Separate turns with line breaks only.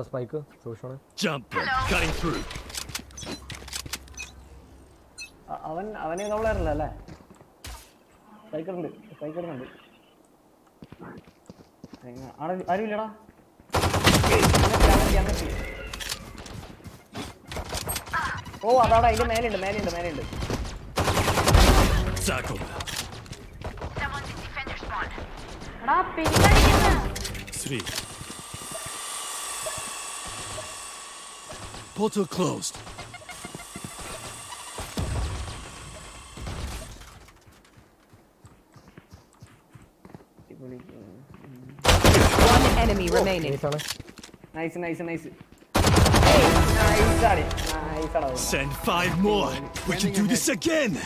ഇട്ട spike.
Cutting through.
അ- അവൻ അവനെ നമ്മളായിരുന്നല്ലോ അല്ലേ? സൈക്കിൾ ഉണ്ട് സൈക്കിൾ ഉണ്ട്. ആരും ഇല്ലടാ. ഓ അതാടാ അതിന്റെ മേലുണ്ട് മേലുണ്ട് മേലുണ്ട്
Tackle. Portal closed.
One enemy remaining.
Nice, nice, nice.
Send five more. We can do this again.